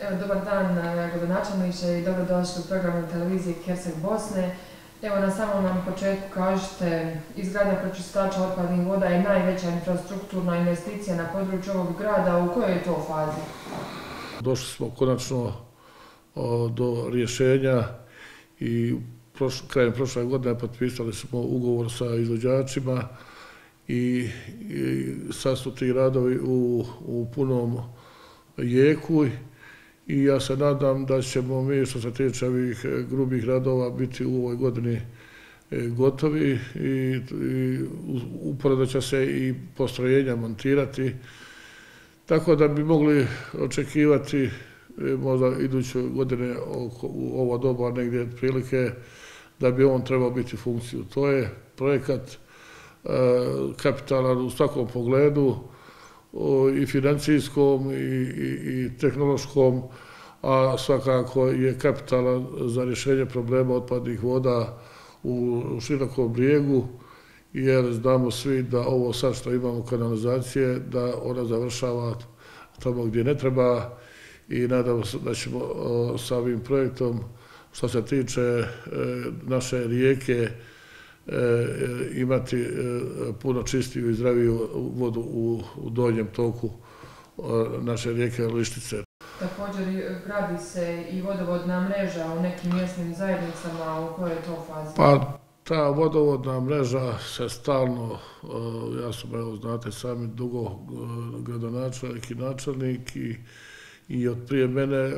Evo, dobar dan, e, gradonačelniče i dobrodošli u programu televizije Kersek Bosne. Evo, na samom nam početku kažete, izgradnja pročistača otpadnih voda je najveća infrastrukturna investicija na području ovog grada. U kojoj je to fazi? Došli smo konačno do rješenja i krajem prošle godine potpisali smo ugovor sa izvođačima i, i sad su ti radovi u, u punom jeku i ja se nadam da ćemo mi što se tiče ovih e, grubih radova biti u ovoj godini e, gotovi i, i uporedo će se i postrojenja montirati tako da bi mogli očekivati e, možda iduće godine oko, u ovo doba negdje prilike da bi on trebao biti funkciju. To je projekat e, kapitala u svakom pogledu i financijskom i, i, i tehnološkom, a svakako je kapitala za rješenje problema otpadnih voda u širokom brijegu, jer znamo svi da ovo sad što imamo kanalizacije, da ona završava tamo gdje ne treba i nadamo se da ćemo sa ovim projektom što se tiče e, naše rijeke imati e, puno čistiju i zdraviju vodu u, u donjem toku naše rijeke Lištice. Također gradi se i vodovodna mreža u nekim mjesnim zajednicama, u kojoj je to fazi? Pa, ta vodovodna mreža se stalno, ja sam, evo, znate, sami dugo gradonačelnik i načelnik i i od prije mene e,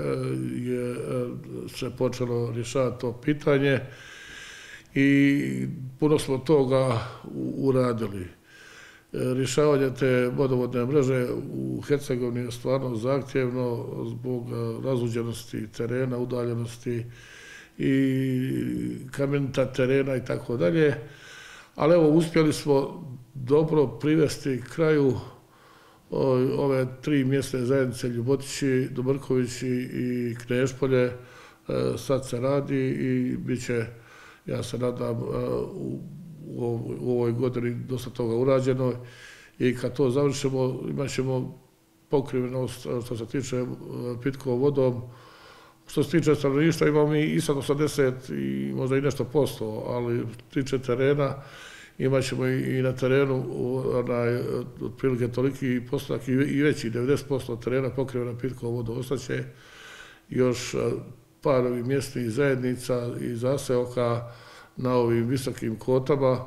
je e, se počelo rješavati to pitanje i puno smo toga uradili. E, rješavanje te vodovodne mreže u Hercegovini je stvarno zahtjevno zbog e, razuđenosti terena, udaljenosti i kamenita terena i tako dalje. Ali evo, uspjeli smo dobro privesti kraju ove tri mjesne zajednice Ljubotići, Dobrković i Knešpolje e, sad se radi i bit će, ja se nadam, e, u, u ovoj godini dosta toga urađeno i kad to završimo imat ćemo pokrivenost e, što se tiče e, pitkom vodom. Što se tiče stanovništva imamo mi i sad 80 i možda i nešto posto, ali tiče terena, imat ćemo i na terenu onaj, otprilike toliki postotak i veći, 90% terena pokrivena pitkom vodom ostaće još par ovih mjestnih zajednica i zaseoka na ovim visokim kotama,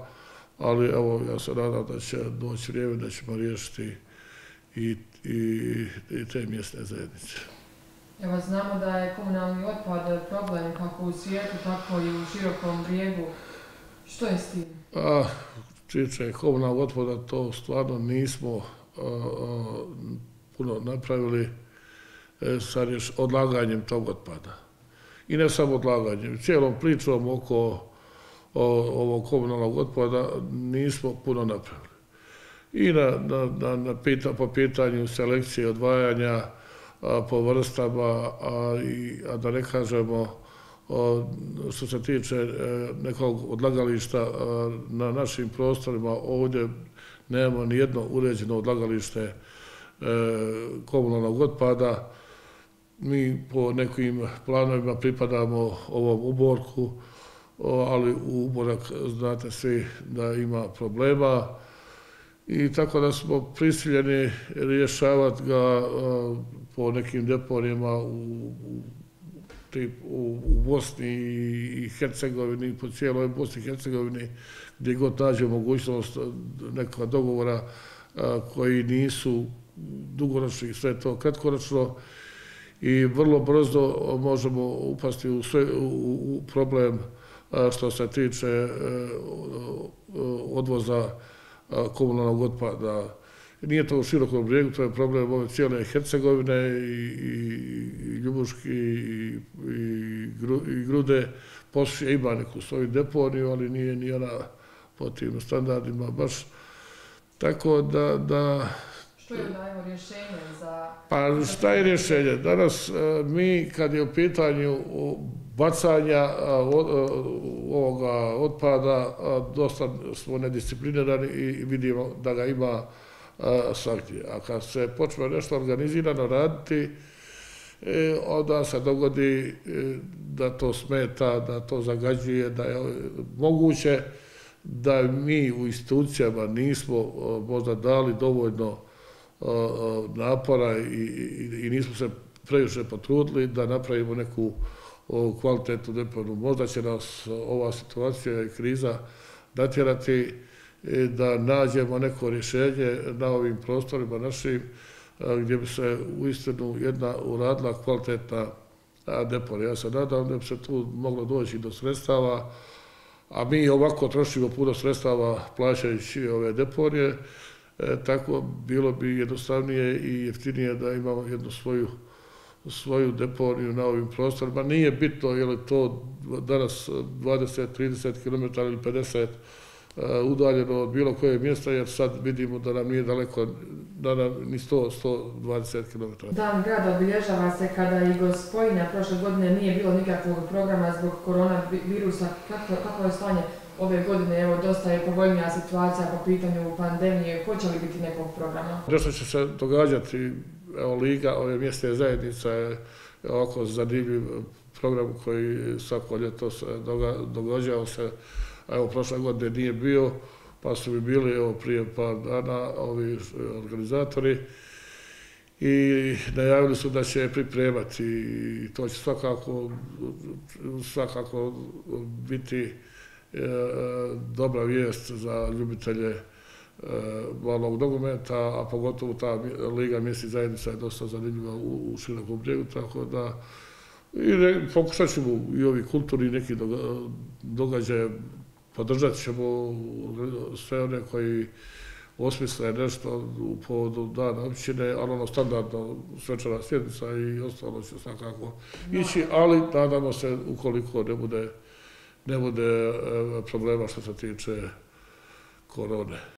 ali evo, ja se nadam da će doći vrijeme da ćemo riješiti i, i, i te mjestne zajednice. Evo, znamo da je komunalni otpad problem kako u svijetu, tako i u širokom brijegu. Što je s tim? A, čiče komunalnog otpada, to stvarno nismo puno napravili e, sa odlaganjem tog otpada. I ne samo odlaganjem, cijelom pričom oko ovog komunalnog otpada nismo puno napravili. I na, na, na, na pita, po pitanju selekcije odvajanja a, po vrstama, a, i, a da ne kažemo što se tiče e, nekog odlagališta a, na našim prostorima, ovdje nemamo ni jedno uređeno odlagalište e, komunalnog otpada. Mi po nekim planovima pripadamo ovom uborku, ali u uborak znate svi da ima problema. I tako da smo prisiljeni rješavati ga po nekim deponijama u tip u, u Bosni i Hercegovini, po cijeloj Bosni i Hercegovini, gdje god nađe mogućnost nekog dogovora koji nisu dugoročni, sve to kratkoročno i vrlo brzo možemo upasti u, sve, u, u problem što se tiče e, odvoza komunalnog otpada. Nije to u širokom brijegu, to je problem ove cijele Hercegovine i, i, i Ljubuški i, i, gru, i Grude. Poslije ima neku svoju deponiju, ali nije ni ona po tim standardima baš. Tako da... da što je dajo rješenje za... Pa šta je rješenje? Danas e, mi, kad je u pitanju bacanja e, e, ovoga otpada, dosta smo nedisciplinirani i vidimo da ga ima svakdje. A kad se počne nešto organizirano raditi, e, onda se dogodi da to smeta, da to zagađuje, da je moguće da mi u institucijama nismo možda dali dovoljno napora i, i, i nismo se previše potrudili da napravimo neku kvalitetnu deponiju. Možda će nas ova situacija i kriza natjerati e, da nađemo neko rješenje na ovim prostorima našim e, gdje bi se u istinu jedna uradila kvalitetna deponija. Ja se nadam da bi se tu moglo doći do sredstava, a mi ovako trošimo puno sredstava plaćajući ove deponije, e, tako bilo bi jednostavnije i jeftinije da imamo jednu svoju svoju deponiju na ovim prostorima. Nije bitno je li to danas 20, 30 km ili 50 km udaljeno od bilo koje mjesta, jer sad vidimo da nam nije daleko, da nam ni 100, 120 km. Dan grada obilježava se kada i gospojina prošle godine nije bilo nikakvog programa zbog koronavirusa. Kako, kako je stanje ove godine? Evo, dosta je povoljnija situacija po pitanju pandemije. Hoće li biti nekog programa? Nešto će se događati evo, Liga, ove mjeste zajednica je ovako zanimljiv program koji svako ljeto se događao se, evo, prošle godine nije bio, pa su mi bili, evo, prije par dana ovi e, organizatori i najavili su da će pripremati i to će svakako, svakako biti e, dobra vijest za ljubitelje e, malog dokumenta, a pogotovo ta Liga mjesec zajednica je dosta zanimljiva u, u širokom brijegu, tako da i ne, pokušat ćemo i ovi kulturni neki događaje, podržat ćemo sve one koji osmisle nešto u povodu dana općine, ali ono standardno svečana sjednica i ostalo će svakako ići, ali nadamo se ukoliko ne bude, ne bude problema što se tiče korone.